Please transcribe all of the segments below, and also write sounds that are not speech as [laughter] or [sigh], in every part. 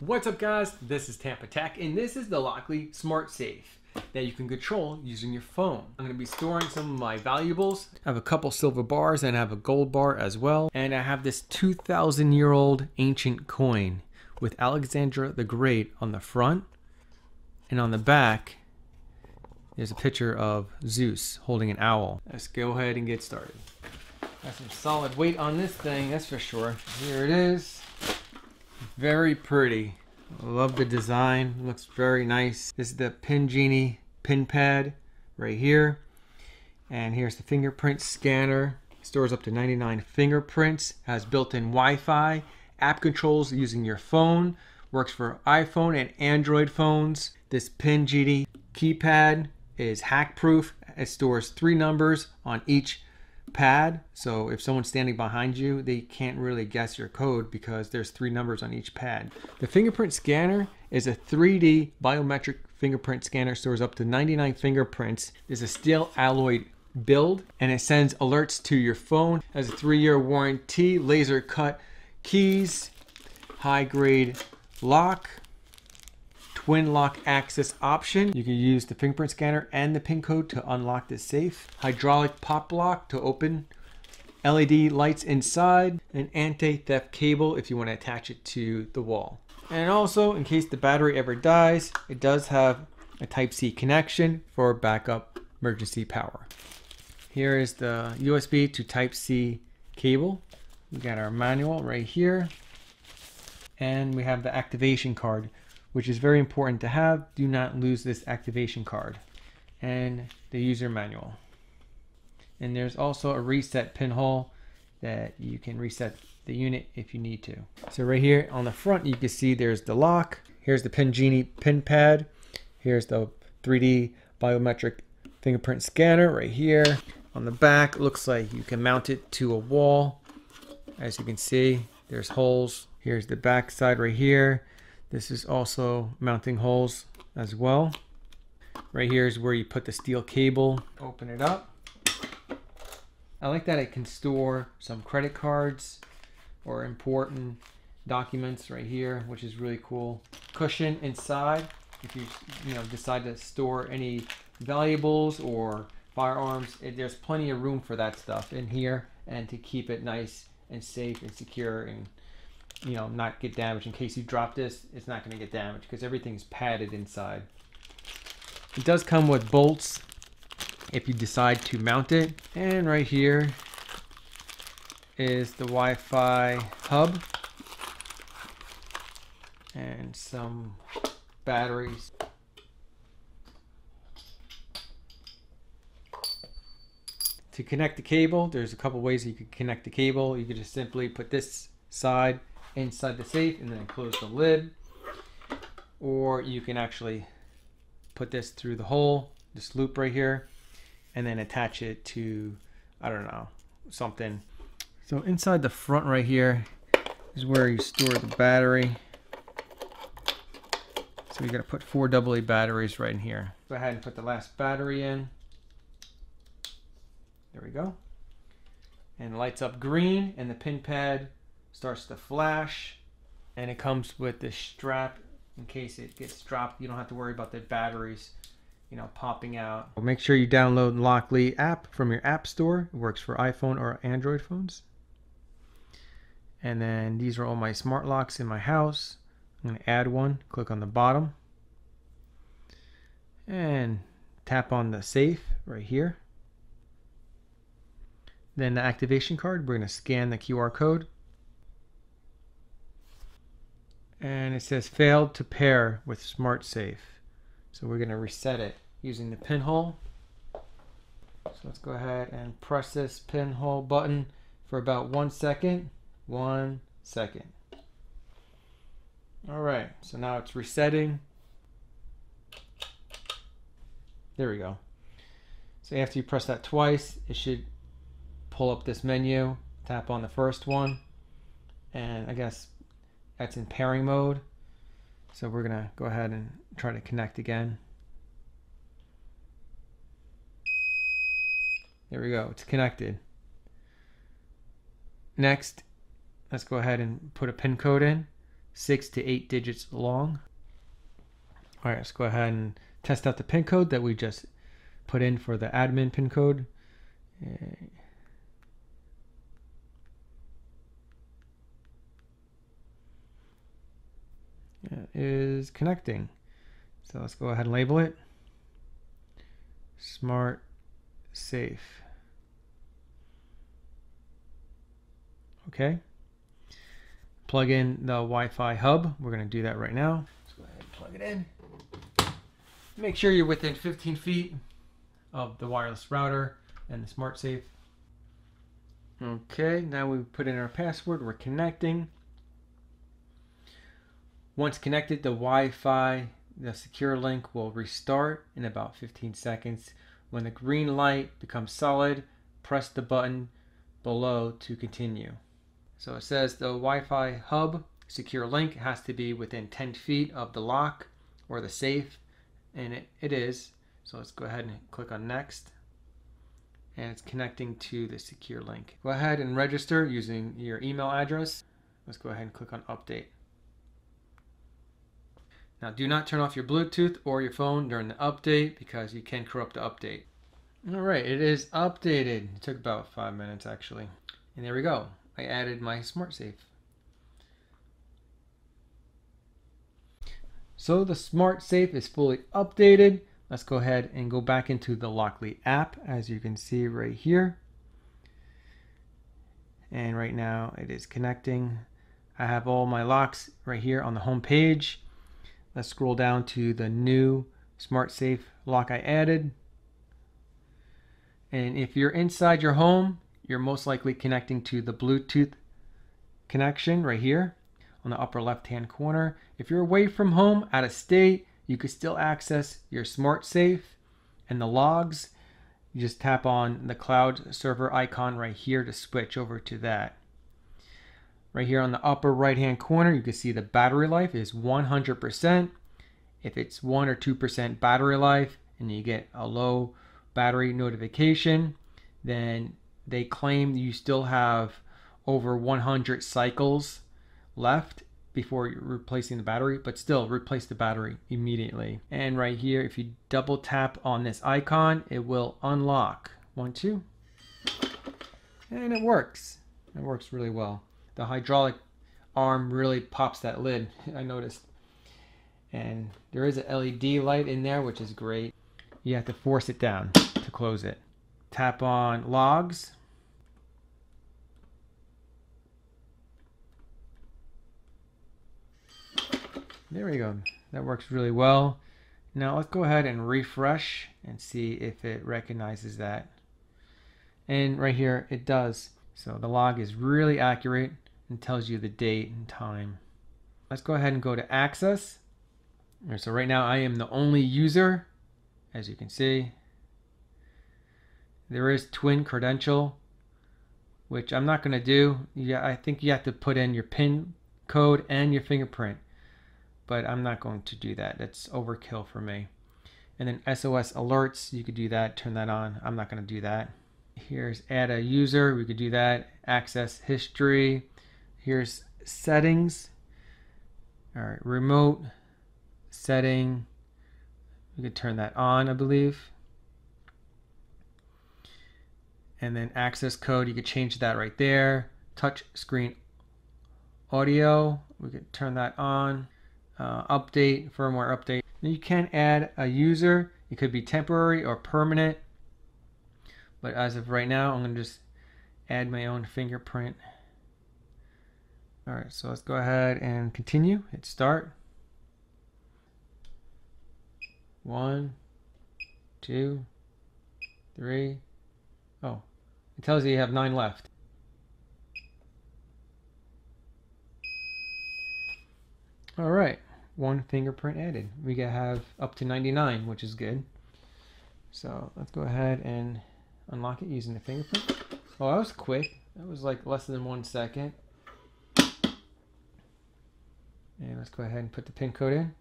What's up guys? This is TampaTec and this is the Lockly Smart Safe that you can control using your phone. I'm going to be storing some of my valuables. I have a couple silver bars and I have a gold bar as well. And I have this 2,000 year old ancient coin with Alexandra the Great on the front. And on the back, there's a picture of Zeus holding an owl. Let's go ahead and get started. Got some solid weight on this thing, that's for sure. Here it is. Very pretty. I love the design. Looks very nice. This is the Pin Genie pin pad right here. And here's the fingerprint scanner. Stores up to 99 fingerprints. Has built-in Wi-Fi. App controls using your phone. Works for iPhone and Android phones. This Pin Genie keypad is hack proof. It stores three numbers on each pad. So if someone's standing behind you, they can't really guess your code because there's three numbers on each pad. The fingerprint scanner is a 3D biometric fingerprint scanner, stores up to 99 fingerprints. There's a steel alloy build and it sends alerts to your phone. Has a three-year warranty, laser cut keys, high grade lock, twin lock access option. You can use the fingerprint scanner and the pin code to unlock this safe. Hydraulic pop lock to open. LED lights inside. An anti-theft cable if you want to attach it to the wall. And also, in case the battery ever dies, it does have a Type-C connection for backup emergency power. Here is the USB to Type-C cable. We got our manual right here. And we have the activation card which is very important to have. Do not lose this activation card and the user manual. And there's also a reset pinhole that you can reset the unit if you need to. So right here on the front, you can see there's the lock. Here's the Pin pin pad. Here's the 3D biometric fingerprint scanner right here. On the back, looks like you can mount it to a wall. As you can see, there's holes. Here's the back side right here. This is also mounting holes as well. Right here is where you put the steel cable. Open it up. I like that it can store some credit cards or important documents right here, which is really cool. Cushion inside if you you know decide to store any valuables or firearms. It, there's plenty of room for that stuff in here and to keep it nice and safe and secure and you know, not get damaged. In case you drop this, it's not going to get damaged because everything's padded inside. It does come with bolts if you decide to mount it. And right here is the Wi-Fi hub and some batteries. To connect the cable, there's a couple ways you could connect the cable. You could just simply put this side inside the safe and then close the lid. Or you can actually put this through the hole, this loop right here, and then attach it to, I don't know, something. So inside the front right here is where you store the battery. So you gotta put four AA batteries right in here. Go ahead and put the last battery in. There we go. And lights up green and the pin pad starts to flash and it comes with this strap in case it gets dropped. You don't have to worry about the batteries you know popping out. Make sure you download lockly app from your app store. It works for iphone or android phones. And then these are all my smart locks in my house. I'm going to add one. Click on the bottom. And tap on the safe right here. Then the activation card. We're going to scan the qr code and it says failed to pair with smart safe so we're going to reset it using the pinhole. So let's go ahead and press this pinhole button for about one second. One second. All right so now it's resetting. There we go. So after you press that twice it should pull up this menu tap on the first one. And I guess that's in pairing mode. So we're going to go ahead and try to connect again. There we go, it's connected. Next, let's go ahead and put a pin code in. six to eight digits long. All right, let's go ahead and test out the pin code that we just put in for the admin pin code. Eh, Is connecting. So let's go ahead and label it. Smart Safe. Okay. Plug in the Wi-Fi hub. We're going to do that right now. Let's go ahead and plug it in. Make sure you're within 15 feet of the wireless router and the smart safe. Okay, now we put in our password. We're connecting. Once connected, the Wi-Fi, the secure link will restart in about 15 seconds. When the green light becomes solid, press the button below to continue. So it says the Wi-Fi hub secure link has to be within 10 feet of the lock or the safe, and it, it is. So let's go ahead and click on next. And it's connecting to the secure link. Go ahead and register using your email address. Let's go ahead and click on update. Now do not turn off your Bluetooth or your phone during the update because you can corrupt the update. All right, it is updated. It took about five minutes actually. And there we go. I added my smart safe. So the smart safe is fully updated. Let's go ahead and go back into the Lockly app as you can see right here. And right now it is connecting. I have all my locks right here on the home page. Let's scroll down to the new smart safe lock I added. And if you're inside your home, you're most likely connecting to the Bluetooth connection right here on the upper left hand corner. If you're away from home, out of state, you could still access your smart safe and the logs. You just tap on the cloud server icon right here to switch over to that. Right here on the upper right hand corner, you can see the battery life is 100%. If it's 1 or 2% battery life and you get a low battery notification, then they claim you still have over 100 cycles left before replacing the battery, but still replace the battery immediately. And right here, if you double tap on this icon, it will unlock. One, two. And it works. It works really well the hydraulic arm really pops that lid, [laughs] I noticed. And there is a LED light in there, which is great. You have to force it down to close it. Tap on logs. There we go. That works really well. Now let's go ahead and refresh and see if it recognizes that. And right here, it does. So the log is really accurate and tells you the date and time. Let's go ahead and go to access. So right now I am the only user, as you can see. There is twin credential, which I'm not going to do. Yeah, I think you have to put in your PIN code and your fingerprint, but I'm not going to do that. That's overkill for me. And then SOS alerts, you could do that, turn that on. I'm not going to do that. Here's add a user. We could do that. Access history. Here's settings. All right, remote setting. We could turn that on, I believe. And then access code, you could change that right there. Touch screen audio, we could turn that on. Uh, update, firmware update. you can add a user. It could be temporary or permanent. But as of right now, I'm going to just add my own fingerprint. All right, so let's go ahead and continue. Hit start. One, two, three. Oh, it tells you you have nine left. All right, one fingerprint added. We have up to 99, which is good. So let's go ahead and unlock it using the fingerprint. Oh, that was quick. That was like less than one second. And let's go ahead and put the pin code in.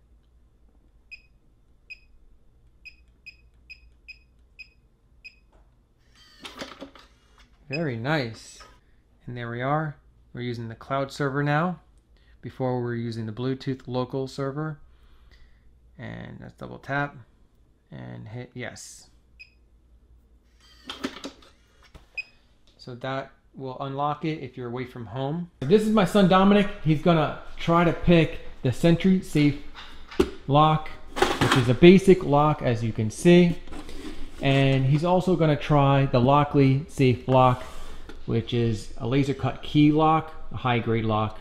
Very nice. And there we are. We're using the cloud server now. Before we were using the Bluetooth local server. And let's double tap and hit yes. So that will unlock it if you're away from home. This is my son Dominic. He's gonna try to pick the Sentry Safe lock, which is a basic lock as you can see. And he's also gonna try the Lockly Safe Lock, which is a laser cut key lock, a high grade lock.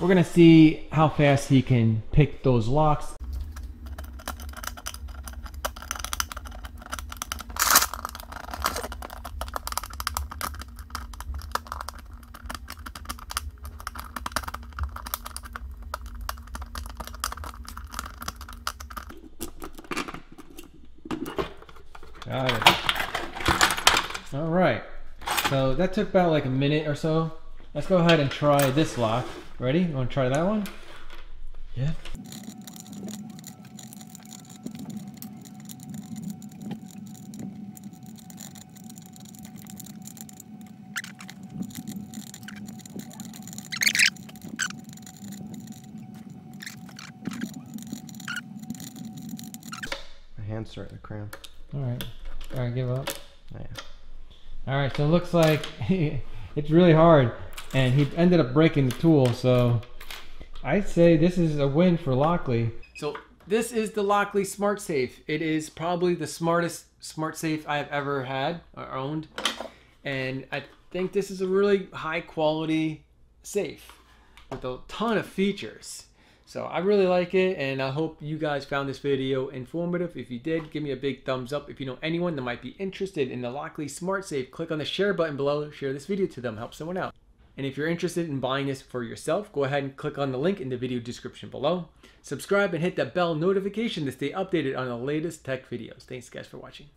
We're gonna see how fast he can pick those locks. Got it. All right. So that took about like a minute or so. Let's go ahead and try this lock. Ready? You want to try that one? Yeah. My hand's starting to cramp. All right. Right, give up. Yeah. All right, so it looks like [laughs] it's really hard, and he ended up breaking the tool. So I'd say this is a win for Lockly. So this is the Lockly Smart Safe. It is probably the smartest smart safe I have ever had or owned, and I think this is a really high quality safe with a ton of features. So I really like it and I hope you guys found this video informative. If you did, give me a big thumbs up. If you know anyone that might be interested in the Lockly Smart Safe, click on the share button below, share this video to them, help someone out. And if you're interested in buying this for yourself, go ahead and click on the link in the video description below. Subscribe and hit that bell notification to stay updated on the latest tech videos. Thanks guys for watching.